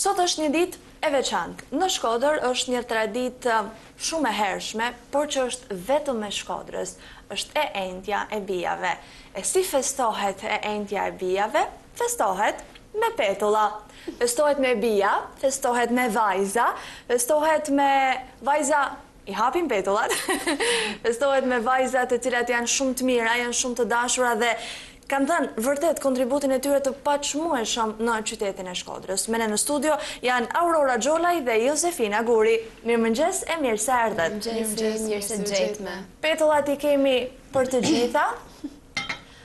Sot është një ditë e veçantë. Në Shkodër është një traditë shumë e hershme, por që është vetëm e Shkodrës, është e enjtja e bijave. E si festohet e enjtja e bijave? Festohet me petulla. Festohet me bija, festohet me vajza, festohet me vajza I hapin petullat, festohet me vajzat të cilat janë shumë të mira, janë shumë të dashura dhe kanë dhënë vërtet kontributin e tyre të paçmueshëm në qytetin e Shkodrës. Me ne në studio janë Aurora Gjolaj dhe Jozefina Guri. Mirëmëngjes e mirë se erdhët. Mirëmëngjes, mirë se ju gjetëm. Petullat i kemi për të gjitha.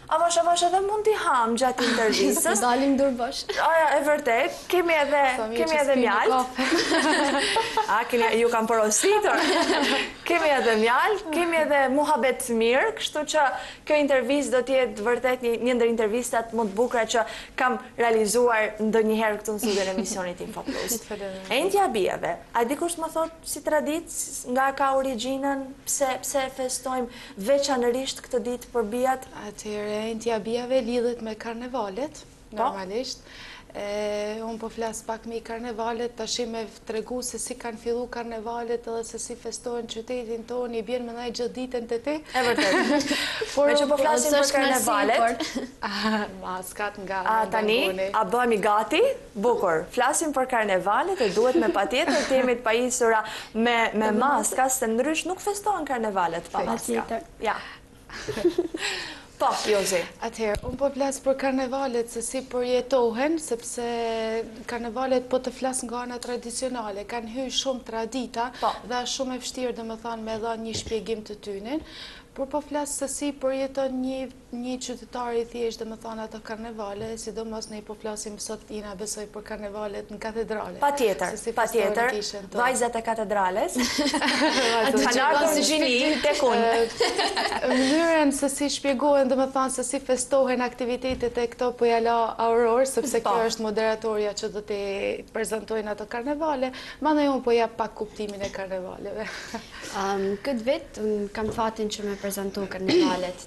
Avash-avash edhe mund t'i hamë gjatë intervistës. Të dalim duarbosh. Aja, e vërtet, kemi edhe, kemi edhe mjaltë. A, keni, ju kam porositur. kemi edhe mjaltë, kemi edhe muhabet t'mirë, kështu që kjo intervist do t'jetë vërtet një, një ndër intervistat më të bukra që kam realizuar ndonjëherë këtu në studion e emisionit Info Plus. E enjtja e bijave, a di kush t'më thotë si tradit, nga ka origjinën, pse, pse festojmë, Veçanërisht këtë ditë për bijat? Atëherë, e enjtja e bijave lidhet me karnevalet, normalisht. Unë po flas pak mbi karnevalet, tash me tregu se si kanë fillu karnevalet edhe se si festohen n'qytetin tonë, i bjen me ndenj gjithë ditën te ti. E vërtetë. Me që po flasim për karnevalet. A, maskat nga. A tani, a bëhemi gati? Bukur. Flasim për karnevalet e duhet medoemos patjetër të jemi të pajisura me me maska se ndrysh nuk festohen karnevalet pa maska. Patjetër. Ja. Po, Jozi. Atëherë, unë po flas për karnevalet se si përjetohen, sepse karnevalet po të flas nga ana tradicionale, kanë hyrë shumë tradita po. dhe është shumë e vështirë domethënë me dhënë një shpjegim të tyne, por po flas se si përjeton një Një qytetar i thjeshtë domethanë ato karnevale, sidomos ne po flasim sot, Ina, besoj për karnevalet në katedrale. Patjetër, patjetër, vajzat e katedrales kanë ardhur të gjithë tek unë. Mënyrën se si shpjegohen domethanë se si festohen aktivitetet e këto po ja la Aurorës, sepse kjo është moderatorja që do t'i prezantojnë ato karnevale, mandej unë po jap pak kuptimin e karnevaleve. Këtë vit kam fatin që me prezantu karnevalet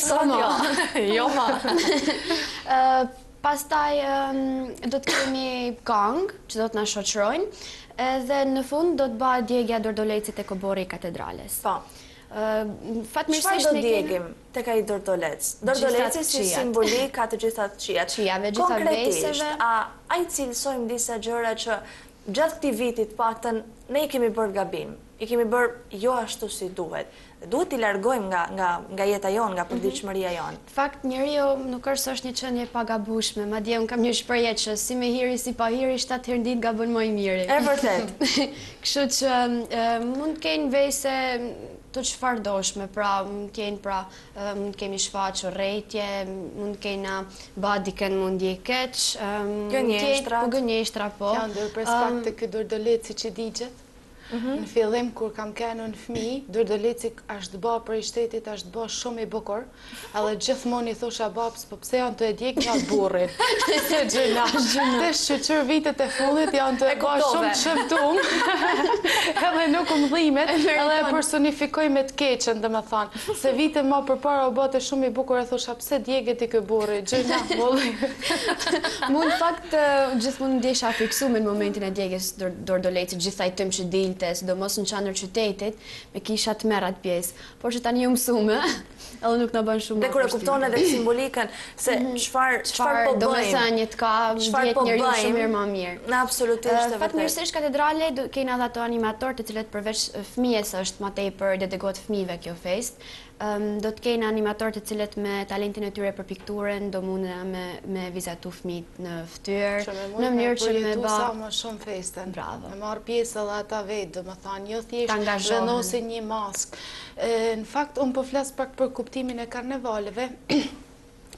Sot jo. Jo ma. Pastaj do të kemi kangë që do të na shoqërojnë dhe në fund do të bëhet djegia e dordolecit tek oborri i katedrales. Po. Fatmirësisht do djegim tek ai Dordolec. Dordoleci si simbolikë ka të gjitha të këqijat. Këqijave, gjitha veseve. A ai cilësojmë disa gjëra që gjatë këtij vitit paktën ne i kemi bërë gabim. E kemi bërë jo ashtu si duhet. Dhe duhet t'i largojmë nga, nga, nga jeta jonë, nga përditshmëria jonë. Në fakt, njeriu nuk është se është një qenie e pagabueshme. Madje unë kam një shprehje që si me hiri, si pa hiri, shtatë herë në ditë gabon më i miri. E vërtetë. Kështu që mund të kenë vese të çfarëdoshme, pra mund të kenë, pra mund të kemi shfaqur urrejtje, mund të kenë ba dikënd me u ndje keq, mund të kenë Gënjeshtra. po gënjeshtra, po. Fjalë ndërpres fakt ky dordoleci që di gjithë. Në fillim kur kam kenë unë fmi, dordoleci asht ba prej shtetit, asht ba shumë i bukur, edhe gjithmonë i thosha babës, po pse janë tu e djeg njat burrin, se gjynah, se shyqyr vitet e fundit, janë tu e ba shumë të shëmtum, edhe nuk më dhimet, edhe e personifikoj me të keqen, domethanë, se vitet ma përpara u bate shumë i bukur, e thosha, pse digjet ky burri, gjynah, bolli. Mu në fakt, gjithmonë m'kishte fiksu, me në momentin e djegës, Dordolecit gjithë ai tym që dilte, sidomos n'qendër qytetit, me kishat e me gjith atë pjesë. Por që tani jam mësu me, edhe nuk na bën shumë më vështirë. Dhe kur e kupton edhe simbolikën, se çfarë, çfarë po bëjmë. Çfarë domethënie ka, ndjehet njeriu shumë mirë ma mirë. Çfarë po bëjmë. Absolutisht e vërtetë. Fatmirësisht katedrale kanë edhe ato animatorë të cilët përveç fëmijëve se është ma tepër dedikohet fëmijëve kjo festë. Do të kenë animatorë të cilët me talentin e tyre për pikturën, do mundë me, me vizatu fëmijët në ftyrë, që me në mënyrë që me ba... sa më shumë festen. Bravo. Me marrë pjesë edhe ata vetë, domethanë, jo thjesht të vendosin një maskë. Në fakt, unë po flas pak për kuptimin e karnevaleve,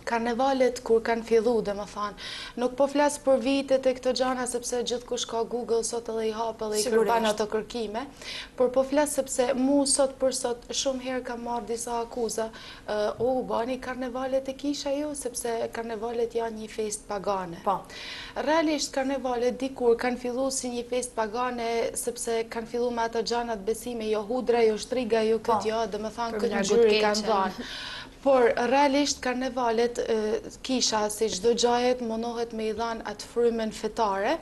Karnevalet kur kanë fillu, domethënë, nuk po flas për vitet e këto gjana sepse gjithkush ka Google sot edhe i hap edhe i bën ato kërkime, por po flas sepse mu sot për sot shumë herë kam marrë disa akuza, o bani karnevale te kisha ju, sepse karnevalet janë një festë pagane. Po. Realisht karnevalet dikur kanë fillu si një festë pagane sepse kanë fillu me ato gjanat, besime, jo hudra, jo shtriga, jo këtë, jo atë, domethënë këtë ngjyrë i kanë dhanë. Por, realisht, karnevalet, kisha, si çdo gja tjetër, munohet me i dhanë atë frymën fetare,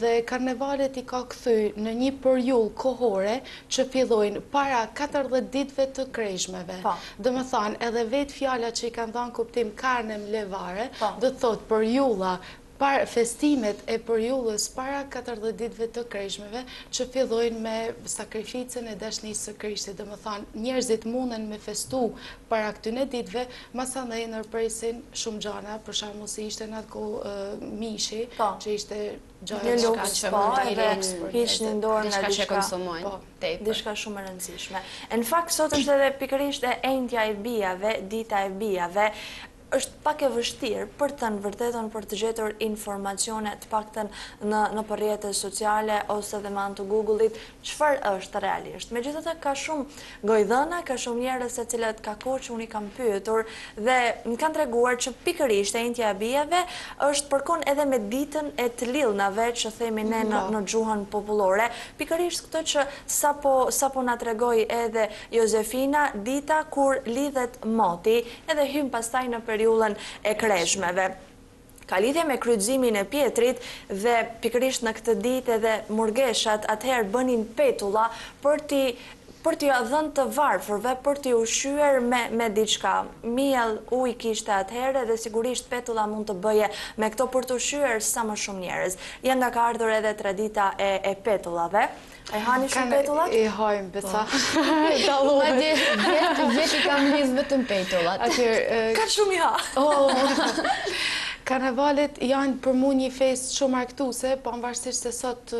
dhe karnevalet i ka kthy në nji periudhë kohore që fillojnë para katërdhjetë ditëve të kreshmeve. Domethënë, edhe vetë fjala që i kanë dhanë kuptim carnem levare, do të thotë periudha, Par festimet e periudhës para katërdhjetë ditëve të Kreshmeve, që fillojnë me sakrificën e dashnisë së Krishtit, domethënë, njerëzit munden me festu para këtyne ditëve, masandej ndërpresin shumë gjana, për shembull si ishte në atë kohë mishi, që ishte gja e rëndësishme, diçka që e konsumojnë, diçka shumë e rëndësishme. E në fakt, sot është edhe pikërisht e enjtja e bijave, dita e bijave, Është pak e vështirë, për të thënë të vërtetën, për të gjetur informacione, të paktën nëpër rrjete sociale ose edhe me anë të Google-it, çfarë është realisht. Megjithatë, ka shumë gojëdhëna, ka shumë njerëz të cilët ka kohë që unë i kam pyetur dhe më kanë treguar që pikërisht e enjtja e bijeve është përkon edhe me ditën e të lillnave që themi ne në gjuhën popullore. Pikërisht këtë që sapo sapo na tregoi edhe Jozefina, dita kur lidhet moti, edhe hyn pastaj në periudhën e kreshmeve. Ka lidhje me kryqëzimin e Pjetrit dhe pikërisht në këtë ditë edhe murgeshat atëherë bënin petulla për t'i për t'ua dhënë të varfërve për t'i ushqyer me me diçka. Miell, ujë kishte atëherë dhe sigurisht petulla mund të bëje me këto për të ushqyer sa më shumë njerëz. Ja nga ka ardhur edhe tradita e e petullave. E hani shumë petullat? E hamë për sa. Po. Madje vetë vetë i kam njëzet vetëm petullat. Ka shumë i ha. Karnavalet janë për mu një festë shumë argëtuse, pavarësisht se sot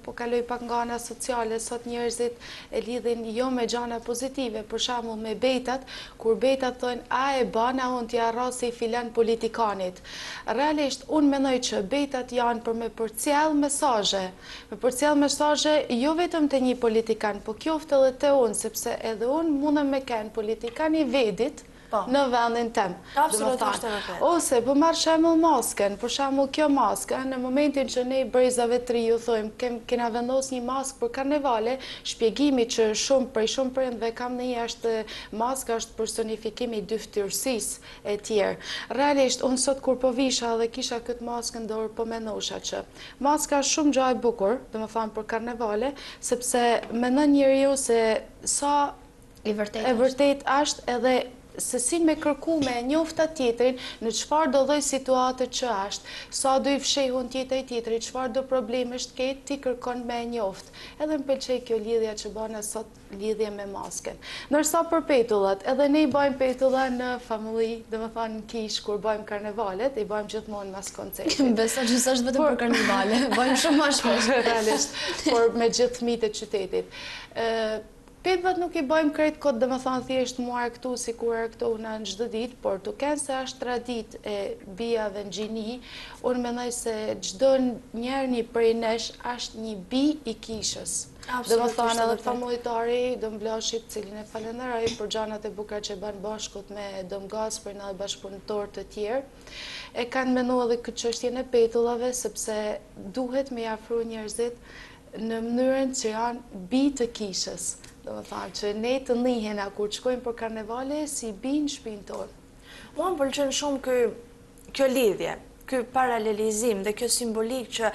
po kaloj pak nga ana sociale, sot njerëzit e lidhin jo me gjana pozitive, për shembull me bejtat, kur bejtat thonë a e banë a unë t'ia rrasi filan politikanit. Realisht, unë menoj që bejtat janë për me përcjellë mesazhe, Me përcjell mesazhe jo vetëm te nji politikan po kjoft edhe te unë sepse edhe unë mundem me ken politikan i vedit në vendin tem domethën ose po marr shembull masken për shembull kjo maskë në momentin që ne brezave t'ri u thojm kem kena vendos nji maskë për karnevale shpjegimi që shum prej shum prindve kam ndi është maska është personifikim i dyftyrsisë etj. Realisht, unë sot kur po visha dhe kisha këtë maskë në dorë, po mendosha që, maska është shumë gja e bukur, domethënë për karnevale, sepse mendon njeriu se sa e vërtetë është edhe se si me kërku me e njoftë atë tjetrin në çfarë do lloj situate që është, sa do i fshehun të jetë ai tjetri, çfarë do problemesh të ketë, ti kërkon me e njoftë. Edhe më pëlqej kjo lidhja që bana sot lidhje me masken. Ndërsa për petullat, edhe ne i bajmë petulla në familje, domethanë në kishë, kur bajmë karnevalet, i bajmë gjithmonë mas koncertit. Besoj që s'është vetëm për karnevale, bajmë shumë ma shpesh. Realisht, por me gjithë mit e qytetit. Petullat nuk i bajmë krejt kot, domethanë thjesht muar këtu, sikur këtu në çdo ditë, por të kenë se është traditë e bijave dhe në gjini, unë mendoj se çdonjëra prej nesh është një bijë e kishës. Dhe me thanë edhe famullitari, Dom Vlashi të cilin e falenderoj për gjanat e bukra që ban bashkë me Dom Gasprin dhe bashkëpunëtorë të tjerë. E kanë menu edhe këtë çështjen e petullave, sepse duhet me i afru njerëzit në mënyrën që janë bij të kishës. Domethanë që ne të nihena kur shkojmë për karnevale, si bij në shpinë tonë. Mua më pëlqen shumë kjo Kjo lidhje, ky paralelizim dhe kjo simbolikë që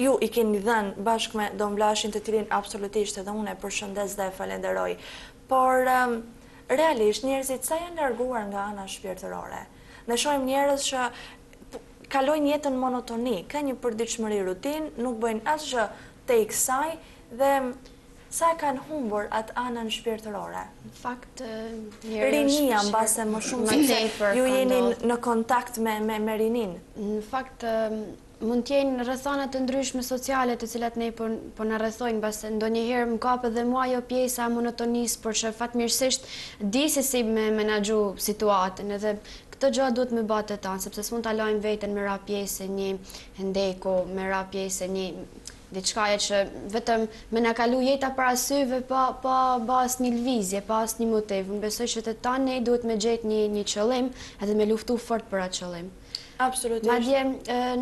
ju i keni dhënë bashkë me Dom Vlashin të cilin absolutisht edhe unë e përshëndes dhe e falenderoj. Por realisht njerëzit sa janë larguar nga ana shpirtërore. Ne shohim njerëz që kalojnë jetën në monotoni, kanë një përditshmëri rutinë, nuk bëjnë asgjë tej kësaj dhe Sa e kanë humbur atë anën shpirtërore? Në fakt, njeriu është... Rinia, mbase më shumë se që ju jeni në kontakt me rinin. Në fakt, mund t'jenë rrethana të ndryshme sociale të cilat ne po, po na rrethojnë, mbase ndonjëherë më kap dhe mua jo pjesa e monotonisë, por që fatmirësisht di se si me menaxhu situatën, edhe këtë gja duhet me ba të tanë, sepse s'mund ta lejojmë vetën me ra pjesë e një hendeku, me ra pjesë e një... Diçkaje që vetëm me na kalu jeta para syve pa pa ba asnjë lëvizje, pa asnjë motiv. Unë besoj që të tanë ne duhet me gjetë një një qëllim edhe me luftu fort për atë qëllim. Absolutisht. Madje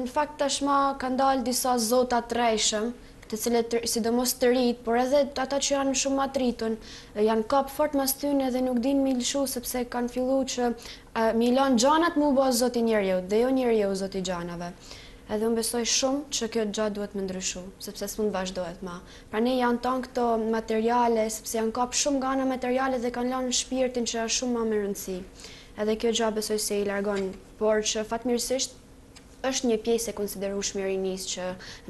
në fakt tashmë kanë dalë disa zota të rrejshëm, të cilët sidomos të rinjtë, por edhe ata që janë shumë ma të rritun, janë kap fort mas tyne dhe nuk dinë m'i lëshu sepse kanë fillu që M'i lanë gjanat me u ba zot i njeriut dhe jo njeriu zot i gjanave. Edhe unë besoj shumë që kjo gja duhet me ndryshu, sepse s'mund të vazhdohet ma. Pra në janë tanë këto materiale, sepse janë kap shumë nga ana materiale dhe kanë lanë shpirtin që është shumë ma me rëndësi. Edhe kjo gja besoj se i largon, por që fatmirësisht Është një pjesë e konsiderueshme e rinisë që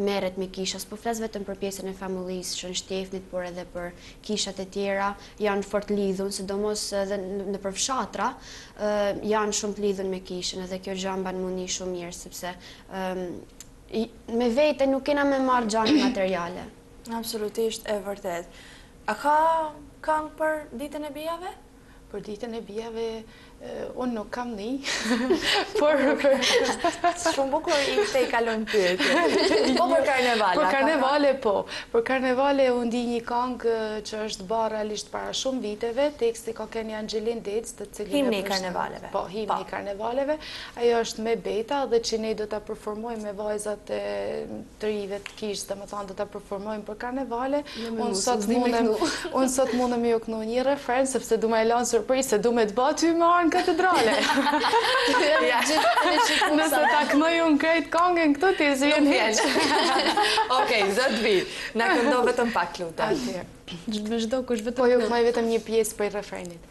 merret me kisha, s'po flas vetëm për pjesën e famullisë Shën Shtefnit, por edhe për kishat e tjera, janë fort lidhun, sidomos edhe nëpër fshatra, janë shumë të lidhun me kishën, edhe kjo gja m'ban me u ndi shumë mirë, sepse me vete nuk kena me marrë gjana materiale. Absolutisht e vërtetë. A ka kangë për Ditën e Bijave? Për ditën e bijave, unë nuk kam një, por... Shumë bukur ti i kalon pyetjet. Po për karnevale? Për karnevale, po. Për karnevale, unë di një kangë që është ba realisht para shumë viteve, teksti ka ken i Angjelin Dedës, të cilin e përshëndes. Himni i karnevaleve. Po, himni po. i karnevaleve. Ajo është me bejta dhe që ne do ta performojmë me vajzat e të rinjve te kisha, domethanë do të performojmë për karnevale, unë sot mundem, unë sot mundem me ju knu një refren, sepse du me e lanë surprizë, se du me t'ba ty me ardhë në katedrale. Nëse ta knoj unë krejt kangën këtu, ti s'vjen hiç. Okej, s'të vij, na këndo vetëm pak, të lutem. Çdokush vetëm... Po ju knoj vetëm një pjesë prej refrenit.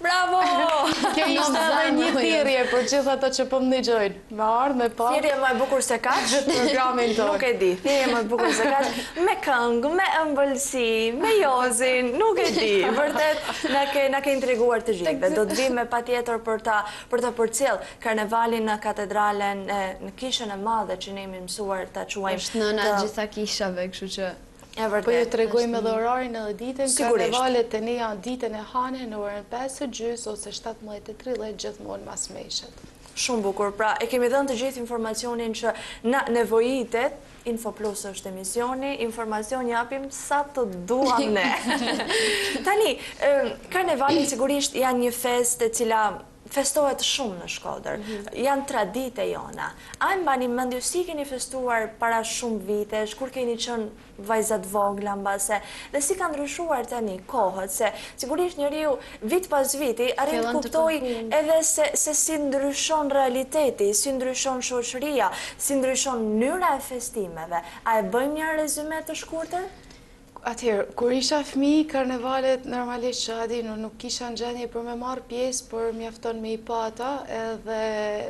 Bravo! Kjo ishte edhe një thirrje për gjithë ata që po më dëgjojnë, me ardhë me e pa. Thirrje më e bukur se kaq? Programin tonë. Nuk e di, thirrje më e bukur se kaq, me këngë, me ëmbëlsi, me Jozin, nuk e di. Vërtet na ke na ke intriguar të gjithëve. Do të vijmë patjetër për ta për ta përcjellë karnevalin në katedralen, në kishën e madhe që ne jemi mësuar ta quajmë. Është nëna e gjitha kishave, kështu që. E vërtetë. Po ju tregojmë edhe orarin edhe ditën, Sigurisht. karnevalet te ne janë ditën e hane në orën 5 e gjys ose 17.30 gjithmonë mas meshet. Shumë bukur, pra e kemi dhënë të gjithë informacionin që na nevojitet, Info Plus është emisioni, informacion japim sa të duam ne. Tani, karnevalet sigurisht janë një festë e cila festohet shumë në Shkodër. Mhm. Janë traditë e jona. A e mbani mend ju si keni festuar para shumë vitesh, kur keni qenë vajza të vogla mbase dhe si kanë ndryshuar tani kohët se sigurisht njeriu vit pas viti arrin të kuptojë edhe se se si ndryshon realiteti, si ndryshon shoqëria, si ndryshon mënyra e festimeve. A e bëjmë një rezume të shkurtër? Atëherë, kur isha fëmijë, karnevalet normalisht që a din, unë nuk isha në gjendje për me marrë pjesë, por më mjaftonte me i pa ata, edhe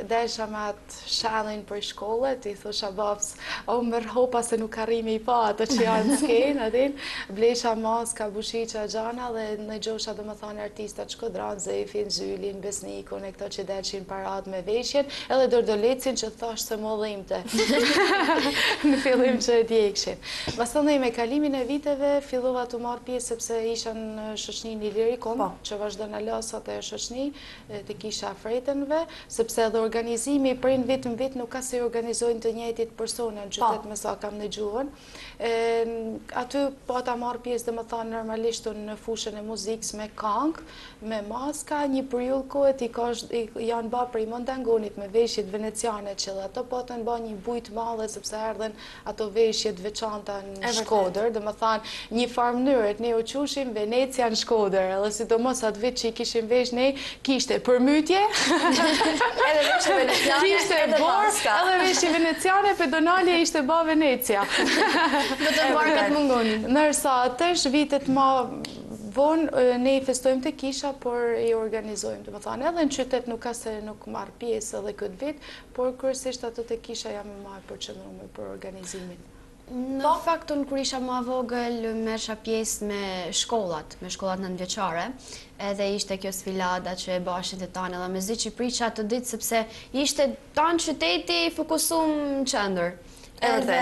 delsha me atë shallin prej shkolle, i thosha babës, më merr hopa se nuk arrij me i pa ato që janë në skenë, a din, blesha maska, fushqa, gjana dhe ndëgjosha domethënë artistat shkodranë, Zefin, Zylin, Besnikun e këto që delshin në paradë me veshjen, edhe Dordolecin që thashë se më dhimbsej në fillim që e djegshin. Masandej me kalimin e viteve fillova të marr pjesë sepse isha në shoqninë Illyricum, po. që vazhdon ala sot ajo shoqni te kisha e fretënve, sepse edhe organizimi prej vitit në vit nuk ka se organizojnë të njëjtit persona në po. qytet me sa kam dëgjuar. Aty pata marrë pjesë domethënë normalisht në fushën e muzikës me kang, me maska, një periudhë kohe te ne janë bërë prej Montangonit me veshjet veneciane që ato patën ba një bujë të madhe sepse erdhën ato veshje të veçanta në Shkodër, domethanë, në njëfarë mënyret, na u çu Venecia në Shkodër, edhe sidomos atë vit që i kishim vesh ne, kishte përmytje, kishte borë, edhe veshje veneciane, pra domethanë ishte ba Venecia. Vetëm barkat mungonin. Nërsa tash vitet ma vonë, ne i festojmë te kisha, por i organizojmë, domethanë, edhe në qytet nuk ka se nuk marr pjesë edhe këtë vit, Por kryesisht ato te kisha jam marrë për qëndrim e për organizimin. Në fakt, unë kur isha ma vogël, merrsha pjesë me shkollat, me shkollat nandvjeçare, edhe ishte kjo sfilada që e bashin tanë, edhe mezi ç'e pritsha atë ditë, sepse ishte tanë qyteti fokusum në qendër. Edhe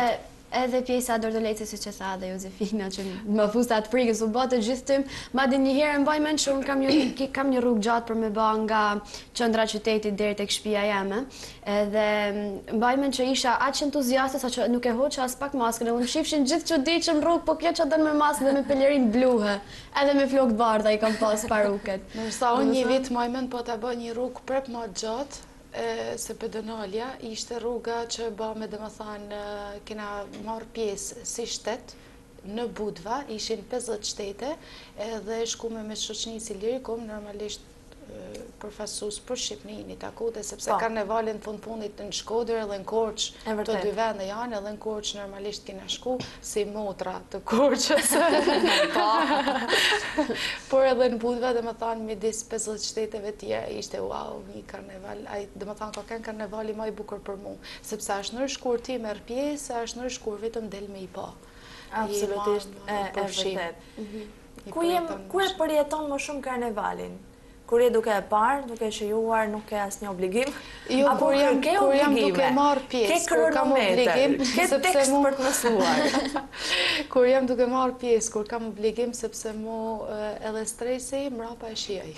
Edhe pjesa e Dordolecit siç tha edhe Jozefina që më fuste atë frikën, se u bëte gjithë tym, madje një herë e mbaj mend që unë kam një kam një rrugë të gjatë për me ba nga qendra e qytetit deri tek shtëpia jeme, edhe mbaj mend që isha aq entuziaste sa që nuk e hoqa aspak maskën, edhe më shifshin gjithë çuditshëm në rrugë, po kjo ç'a don me maskë dhe me pelerinë bluhe, edhe me flokë të bardha i kam pas paruket. Ndërsa unë një vit maj mend po të bëj një rrugë prap ma të gjatë, se pedonalja ishte rruga që bame domethanë kena marrë pjesë si shtet në Budva, ishin 50 shtete dhe shkume me shoqninë Illyricum, normalisht përfaqësus për Shqipninë i takonte, sepse po. karnevalin fund të fundit në Shkodër edhe në Korçë, të dy vende janë edhe në Korçë normalisht kena shku si motra të Korçës. Po. Por edhe në Budva domethanë midis 50 shteteve të tjera ishte wow, një karneval, domethanë ka kenë karnevali ma i bukur për mu, sepse është në shkurt ti merr pjesë, është në shkurt vetëm del me i pa. Absolutisht, e vërtetë. Mhm. Ku e, ku e përjeton më shumë karnevalin? Kur je duke e parë, duke e shijuar, nuk ke asnjë obligim? Jo, Apo kur jam, ke kur jam duke marr pjesë, kur kam obligim, ke tekst për të mësuar. kur jam duke marr pjesë, kur kam obligim sepse mu edhe stresin mbrapa e shijoj.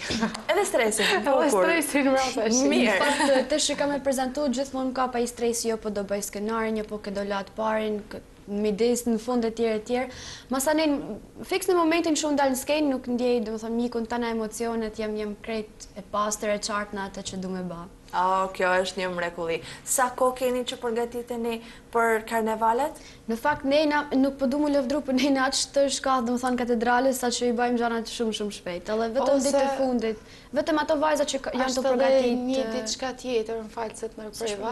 Edhe stresin. Edhe stresin mbrapa e shijoj. Mirë. Në fakt tesh që kam me prezantu gjithmonë m'kap ai stresi jo po do baj skenarin, jo po kë do la të parin, midis në fund e tjera e tjera. Masanej, fiks në momentin që unë dal në skenë, nuk ndjej, domethanë, m'ikin tana emocionet, jam, jam krejt e pastër e qartë në atë që du me ba. Oh, kjo është një mrekulli. Sa kohë keni që përgatiteni për karnevalet? Në fakt ne jena, nuk po du m'u lavdëru, po ne jena aq të shkathët domethënë katedrale sa që i bajmë gjanat shumë shumë shpejt. Edhe vetëm ditët e fundit, vetëm ato vajza që janë të përgatitur. Është edhe një diçka tjetër, më fal se të ndërpreva.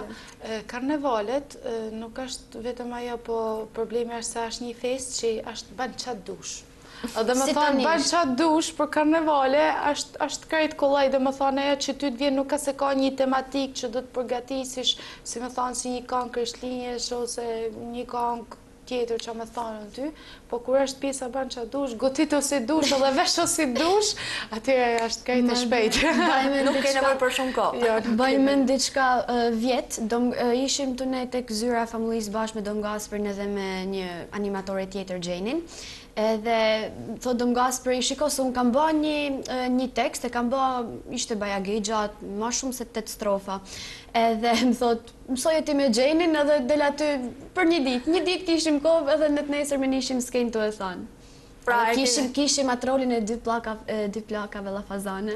Karnevalet nuk është vetëm ajo, po problemi është se është një festë që është ban çka t'dush. Domethanë, ban ça t'dush për karnevale, ashtë krejt kollaj, domethanë, e çka ty të vjen nuk ka se ka një tematik që duhet ta përgatisësh, si me thanë, si një kangë Krishtlindjesh, ose një kangë tjetër që më thonë në ty, po kur ashtë pjesa ban ça t'dush, goditu si t'dush, dhe veshu si t'dush, atëherë ashtë krejt e shpejtë. Nuk ke nevojë për shumë kohë. Jo, mbaj mend diçka vjet, ishim te ne te zyra e famullisë bashkë me Dom Gasperin edhe me një animatore tjetër, Xhenin, Edhe thotë do ngas për i shiko se un kam ba një një tekst e kam ba ishte bajagi i gjatë, më shumë se 8 strofa. Edhe më thotë, mësoje ti me Gjenin edhe dil aty për një ditë. Një ditë kishim kohë edhe në të nesërmen ishim në skenë tu e thanë. Pra, kishim, kishim atë rolin e dy, plaka, dy plakave llafazane.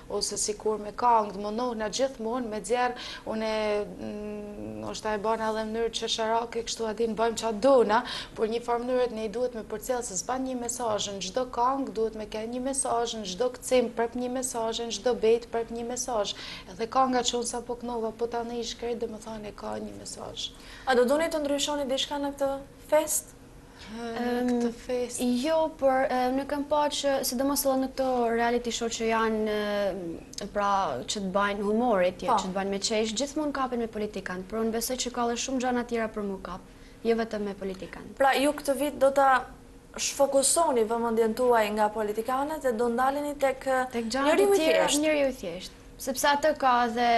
Ose sikur me kangë, mundohna gjithmonë me nxjerrë, une ndoshta e bana edhe në mënyrë qesharake, kështu e di bajmë ça dona, por në një farë mënyret neve duhet me përcjell sesbën një mesazh në çdo kangë, duhet me kenë një mesazh në çdo kcim prap një mesazh e në çdo bejt prap një mesazh. Edhe kanga që unë sapo këndova po ta ndish krejt domethane ka një mesazh. A do doni të ndryshoni diçka në këtë festë? këtë festë? Jo, por unë kam pa që, sidomos edhe në këto reality show që janë, pra që të bajnë humorin, po. që të bajnë me qesh, gjithmonë kapen me politikanë, por unë besoj që ka dhe shumë gjana tjera për m'u kap, jo vetëm me politikanë. Pra ju këtë vit do ta shfokusoni vëmendjen tuaj nga politikanët dhe do ndaleni tek njeriu i thjeshtë. Tek njeriu i thjeshtë, sepse atë ka dhe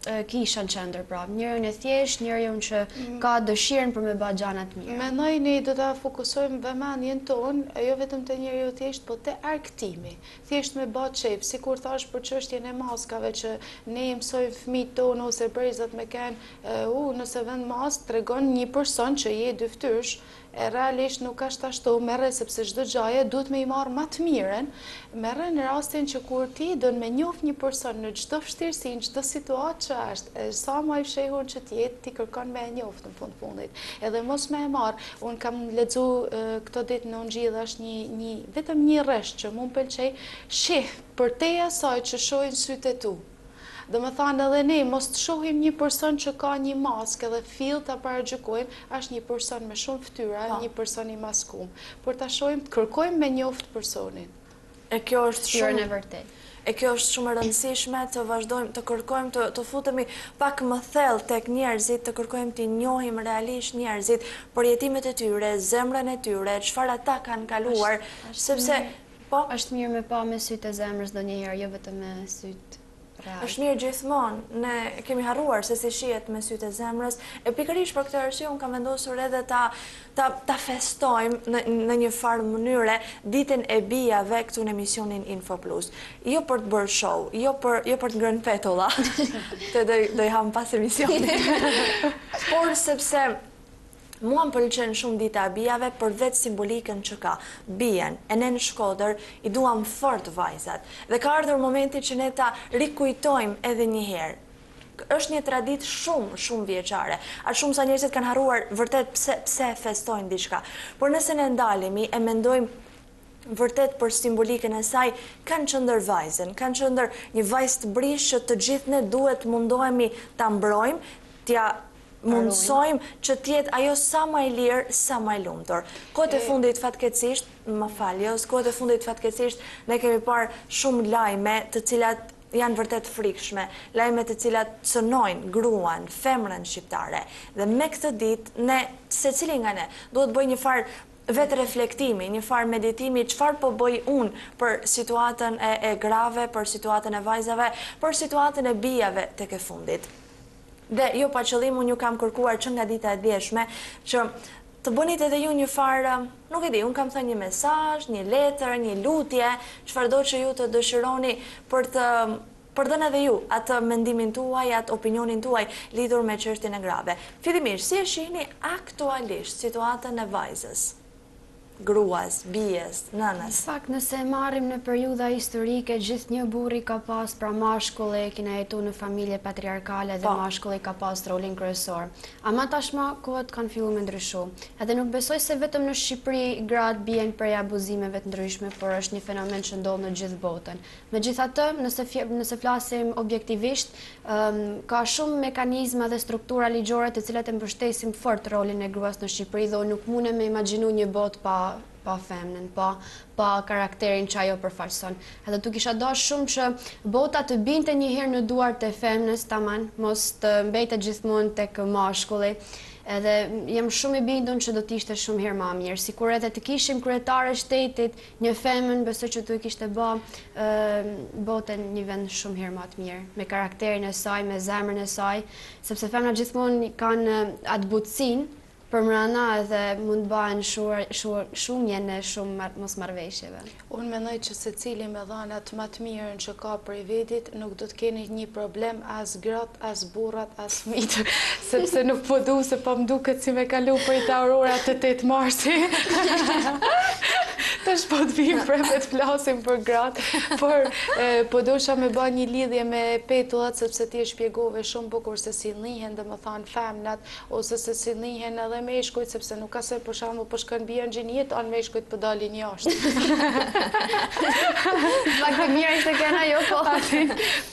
kisha në qendër pra, njeriun e thjeshtë, njeriun që mm. ka dëshirën për me ba gjanat mirë. Mendoj ne do ta fokusojmë vëmendjen tonë, jo vetëm te njeriu i thjeshtë, po te argëtimi. Thjesht me ba qejf, sikur thashë për çështjen e maskave që ne i mësojmë fmijtë tonë ose brezat me kenë, u, nëse ven maskë, tregon një person që je dyftyrësh, E realisht nuk është ashtu, merre sepse çdo gjaje duhet me i marrë ma të mirën, merre në rastin që kur ti don me njoft një person në çdo vështirësi, në çdo situatë që është, e sa ma i fshehun që të jetë, ti kërkon me e njoft në fund fundit, edhe mos me e marrë, unë kam lexu këto ditë në Ungjill është një, një, vetëm një rresht që mu m'pëlqej, shih, përtej asaj që shohin sytë e tu, Domethënë edhe ne mos të shohim një person që ka një maskë dhe fill ta paragjykojmë, është një person me shumë ftyra, një person i maskum. Por ta shohim, të kërkojmë me njoftë personin. E kjo është shumë e kjo është shumë e rëndësishme të vazhdojmë të kërkojmë të, të futemi pak më thellë tek njerëzit, të kërkojmë të njohim realisht njerëzit, përjetimet e tyre, zemrën e tyre, çfarë ata kanë kaluar, sepse Po, është mirë me pa me sytë e zemrës ndonjëherë, jo vetëm me sytë real. Është mirë gjithmonë, ne kemi harruar se si shihet me sytë e zemrës, e pikërisht për këtë arsye unë kam vendosur edhe ta ta ta festojmë në në një farë mënyre ditën e bijave këtu në emisionin Info Plus. Jo për të bërë show, jo për jo për të ngrënë petulla. T'i do do i hamë pas emisionit. Por sepse Mua më pëlqen shumë dita e bijave për vetë simbolikën që ka. Bijën, e ne në Shkodër i duam fort vajzat. Dhe ka ardhur momenti që ne ta rikujtojmë edhe një herë. Është një traditë shumë, shumë vjeçare. Aq shumë sa njerëzit kanë harruar vërtet pse pse festojnë diçka. Por nëse ne ndalemi e mendojmë vërtet për simbolikën e saj, ka në qendër vajzën, ka në qendër një vajzë të brishtë që të gjithë ne duhet të mundohemi ta mbrojmë, t'ia mundësojmë që të jetë ajo sa ma e lirë, sa ma e lumtur. Kohët e fundit fatkeqësisht, më fal, jo, kohët e fundit fatkeqësisht ne kemi parë shumë lajme të cilat janë vërtet frikshme, lajme të cilat cënojnë gruan, femrën shqiptare. Dhe me këtë ditë ne secili nga ne duhet të bëjë një farë vetëreflektimi, një farë meditimi, çfarë po bëj unë për situatën e grave, për situatën e vajzave, për situatën e bijave tek e fundit. Dhe jo pa qëllim unë ju kam kërkuar që nga dita e djeshme që të bënit edhe ju një farë, nuk e di, unë kam thënë një mesazh, një letër, një lutje, çfarëdo që ju të dëshironi për të, për dhënë edhe ju atë mendimin tuaj, atë opinionin tuaj lidhur me çështjen e grave. Fillimisht, si e shihni aktualisht situatën e vajzës? gruas, bijës, nënës. Në fakt nëse e marrim në periudha historike gjithnjë burri ka pas pra mashkulli e kina jetu në familje patriarkale dhe mashkulli ka pas rolin kryesor. Ama tashma kohët kanë fillu me ndryshu. Edhe nuk besoj se vetëm në Shqipëri gratë bien pre e abuzimeve të ndryshme por është një fenomen që ndodh në gjithë botën. Megjithatë, nëse nëse flasim objektivisht, ka shumë mekanizma dhe struktura ligjore të cilat e mbështesin fort rolin e gruas në Shqipëri dhe unë nuk munem me imagjinu një botë pa pa femnën, pa pa karakterin që ajo përfaqëson. Edhe tu kisha dashtë shumë që bota të binte njëherë në duart e femnës, taman mos të mbetet gjithmonë tek mashkulli. Edhe jam shumë i bindun që do të ishte shumë herë ma mirë, sikur edhe të kishim kryetare shtetit, Një femën besoj që tu i kishte ba botën një vend shumë herë ma të mirë, me karakterin e saj, me zemrën e saj, sepse femna gjithmonë ka atë butësin përmrena edhe mund të bahen shmangie e shumë mosmarrveshjeve. Unë menoj që secili me dhan atë ma të mirën që ka prej vedit, nuk do të kenë një problem as as gratë, as burrat, as fëmijët, sepse nuk po du se po më duket si me kalu prej te Aurora te 8 marsi. Tash po të vijmë prapë të flasim për gratë, por po dojsha me ba një lidhje me petullat, sepse ti e shpjegove shumë bukur se si nihen domethanë femnat, Ose se si sillen edhe meshkujt, sepse nuk ka se për shambull po shkon bijat në gjini e tanë meshkujt po po dalin jashtë. Ma këtë mirë ishte kena jo po.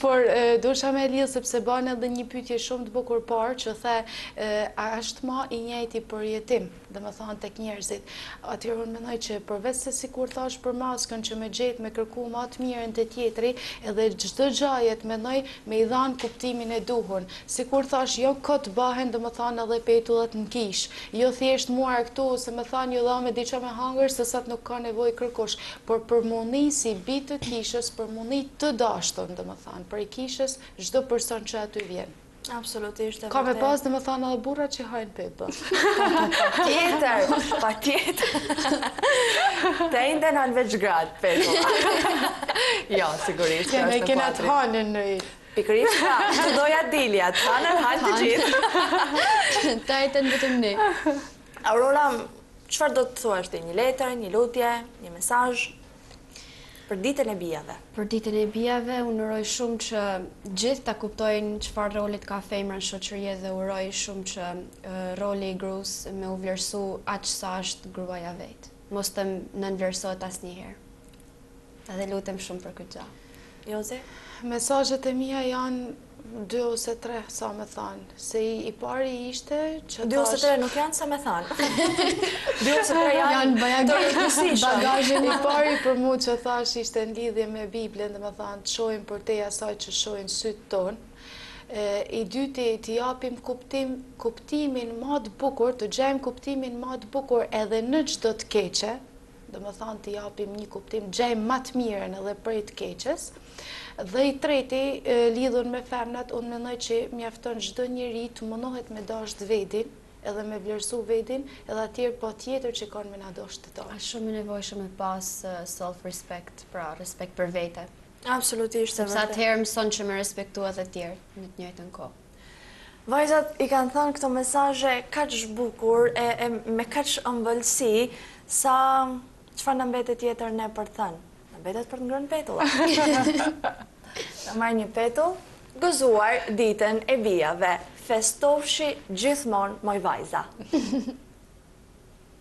Por, dojsha me e lidhë, sepse bane edhe një pytje shumë të bukur par, që the, a është ma i njëjti për jetim? domethënë tek njerëzit. Atëherë unë mendoj që përveç se sikur thash për maskën që me gjet me kërku ma të mirën te tjetri, edhe çdo gjaje të mendoj me i dhanë kuptimin e duhur. Sikur thash jo kot bahen domethënë edhe petullat n'kishë. Jo thjesht mo ore këtu se me thanë ju dhamë diçka me hangër se sot nuk ka nevojë kërkush, por për m'u ni si bijë të kishës, për m'u ni të dashtun domethënë prej kishës çdo person që aty vjen. Absolutisht e vërtet. Ka me pas domethanë edhe burra që hanë petulla. Patjetër, patjetër. Të e ndë hanë veç gratë, petulla. Jo, sigurisht. Të me kena të hanë në i. Pikërisht ka, që doja të dilja, të hanë në hanë të gjithë. Të e të në vetëm në. Aurora, çfarë do të thuash ti? Një letër, një lutje, një mesazh? Për ditën e bijave. Për ditën e bijave, unë uroj shumë që të gjithë ta kuptojnë çfarë rolit ka femra në shoqëri dhe uroj shumë që roli i grus me u vlerësu aq sa është gruaja vetë. Mos të nënvlerësohet asnjëherë. Dhe lutem shumë për këtë gjë. Jozi? Mesazhet e mia janë Dy ose tre, domethanë. Se i pari ishte që thashë... Dy ose tre nuk janë, domethanë. Dy ose tre janë të rëndësishë. Bagajën i pari për mu që thashë ishte në lidhje me Biblën domethanë të shohim përtej asaj që shohin sytë tonë. I dyti t'i japim kuptim, kuptimin ma të bukur, të gjejmë kuptimin ma të bukur edhe në çdo të keqe, domethënë t'i japim një kuptim, gjejmë ma të mirën edhe prej të keqes. Dhe i treti, lidhur me femnat, unë mendoj që mjafton çdo njeri të mundohet me dashtë vedin, edhe me vlerësu vedin, edhe atëherë patjetër që kanë me na dashtë të tanë. Asht shumë e nevojshme me pas self-respect, pra respekt për vete? Absolutisht, e vërtetë. Sepse atëherë mëson që me respektu edhe të tjerët, në të njëjtën kohë. Vajzat i kanë thënë këto mesazhe kaq bukur e me kaq ëmbëlsi sa çfarë na mbetet tjetër ne për të thënë. Na mbetet për të ngrënë petulla. Na marr një petull. Gëzuar ditën e bijave. Festofshi gjithmonë moj vajza.